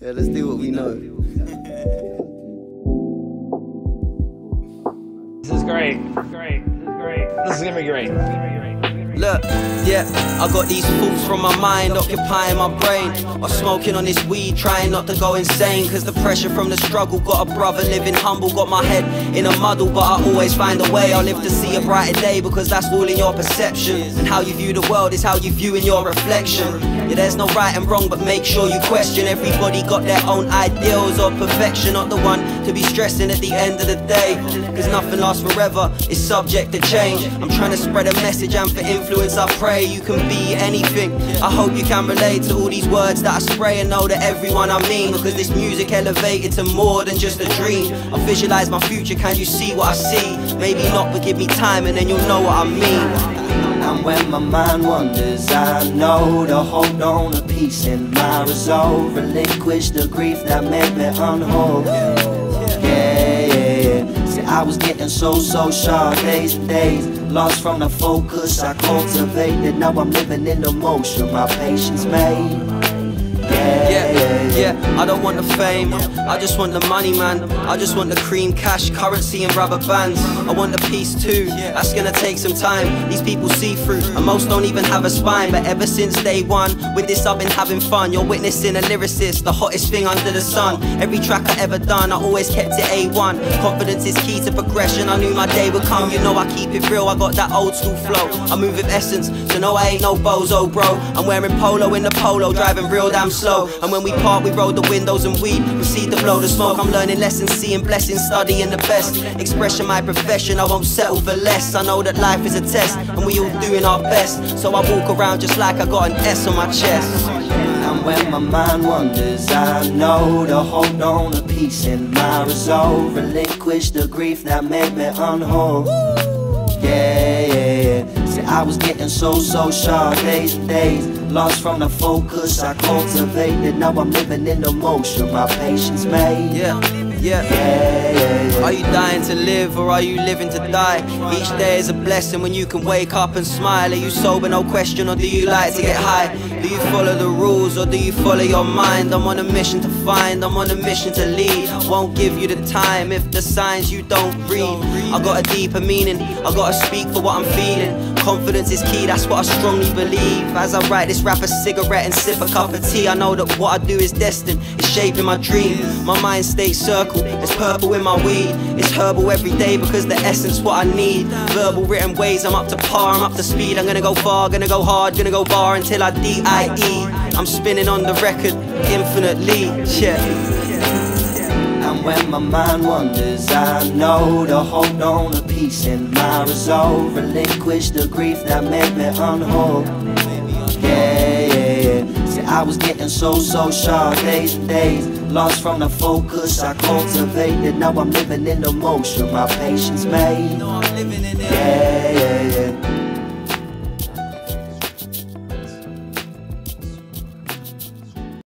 Yeah, let's do what we know. This is great. Great. This is great. This is gonna be great. Look, yeah, I got these thoughts from my mind occupying my brain. I'm smoking on this weed, trying not to go insane. Cause the pressure from the struggle got a brother living humble, got my head in a muddle, but I always find a way. I live to see a brighter day because that's all in your perception. And how you view the world is how you view in your reflection. Yeah, there's no right and wrong, but make sure you question. Everybody got their own ideals of perfection, not the one to be stressing at the end of the day. Cause nothing lasts forever, it's subject to change. I'm trying to spread a message and for I pray you can be anything. I hope you can relate to all these words that I spray and know that everyone I mean. Because this music elevated to more than just a dream. I visualize my future, can you see what I see? Maybe not, but give me time and then you'll know what I mean. And when my mind wanders, I know to hold on to peace in my resolve. Relinquish the grief that made me unwhole. I was getting so, so sharp days and days. Lost from the focus I cultivated. Now I'm living in the motion my patience made. Yeah, Yeah, I don't want the fame, I just want the money, man. I just want the cream, cash, currency, and rubber bands. I want the peace too, that's gonna take some time. These people see through, and most don't even have a spine. But ever since day one, with this I've been having fun. You're witnessing a lyricist, the hottest thing under the sun. Every track I ever done, I always kept it A1. Confidence is key to progression, I knew my day would come. You know I keep it real, I got that old school flow. I move with essence, so no, I ain't no bozo, bro. I'm wearing polo in the polo, driving real damn slow. And when we part, we roll the windows and we proceed to blow the smoke. I'm learning lessons, seeing blessings, studying the best. Expression my profession, I won't settle for less. I know that life is a test, and we all doing our best. So I walk around just like I got an S on my chest. And when my mind wanders, I know to hold on to peace in my resolve. Relinquish the grief that made me unwhole. Yeah, yeah, I was getting so, so sharp days and days. Lost from the focus I cultivated. Now I'm living in the motion my patience made. Yeah, yeah. Yeah, yeah, yeah. Are you dying to live or are you living to die? Each day is a blessing when you can wake up and smile. Are you sober, no question, or do you like to get high? Do you follow the rules or do you follow your mind? I'm on a mission to find, I'm on a mission to lead. Won't give you the time if the signs you don't read. I got a deeper meaning, I gotta speak for what I'm feeling. Confidence is key, that's what I strongly believe. As I write this rap a cigarette and sip a cup of tea, I know that what I do is destined, it's shaping my dream. My mind stays circle, it's purple in my weed. It's herbal every day because the essence what I need. Verbal written ways, I'm up to par, I'm up to speed. I'm gonna go far, gonna go hard, gonna go bar until I D-I-E. I'm spinning on the record infinitely, yeah. And when my mind wanders, I know to hold on to peace in my resolve. Relinquish the grief that made me unwhole. Yeah, yeah, yeah. See, I was getting so, so sharp days and days. Lost from the focus I cultivated. Now I'm living in the motion my patience made. Yeah, Yeah.